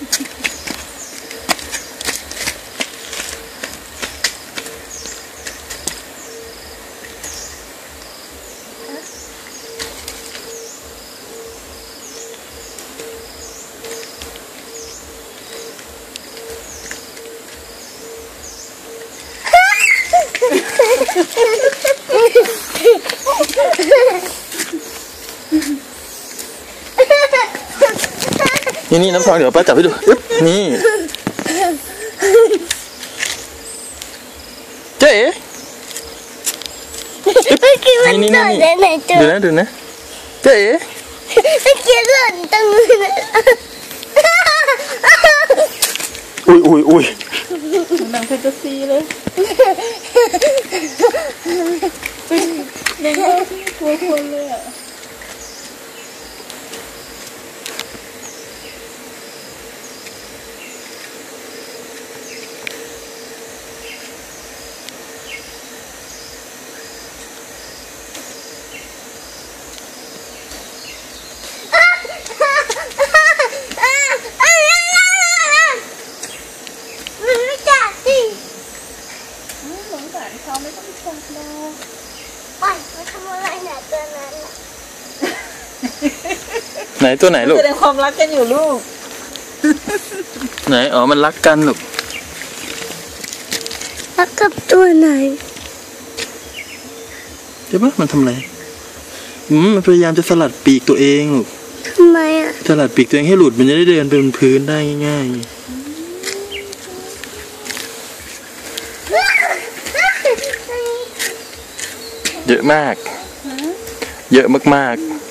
Ha ha ha! นี่นี่น้ำทองเดี๋ยวป้าจับให้ดูอึ๊บนี่เจ๊เมื่อกี้มันนี่โดนี่ดนี่ได้ไหนเจอดูนะดูนะเจ๊เมื่อกี้หล่นตรงนี้นะอุ้ยอุ้ยอุ้ยหนังแฟนตาซีเลยเป็นหนังที่กลัวคนเลยอะ มันไม่จับสิ สงสาร เขาไม่ต้องชมเราปล่อยมันทำอะไรเนี่ยตัวนั้นน่ะไหนตัวไหนลูก แสดงความรักกันอยู่ลูก ไหน อ๋อ มันรักกันลูก แล้วกับตัวไหนเดี๋ยวปะมันทำอะไรอืมมันพยายามจะสลัดปีกตัวเองลูก ทำไมอะ สลัดปีกตัวเองให้หลุดมันจะได้เดินบนพื้นได้ง่ายๆ เยอะมาก เยอะมากๆ